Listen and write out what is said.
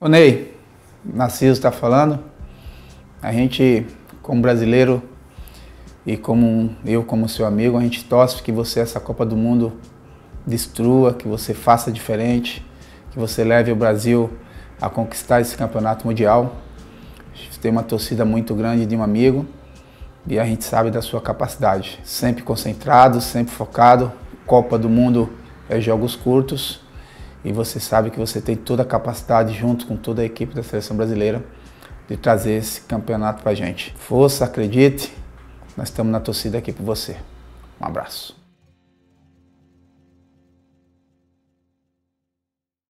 Ô Ney, Narciso está falando. A gente, como brasileiro e como eu, como seu amigo, a gente torce que você essa Copa do Mundo destrua, que você faça diferente, que você leve o Brasil a conquistar esse campeonato mundial. A gente tem uma torcida muito grande de um amigo e a gente sabe da sua capacidade. Sempre concentrado, sempre focado. Copa do Mundo é jogos curtos e você sabe que você tem toda a capacidade, junto com toda a equipe da seleção brasileira, de trazer esse campeonato para a gente. Força, acredite, nós estamos na torcida aqui por você. Um abraço.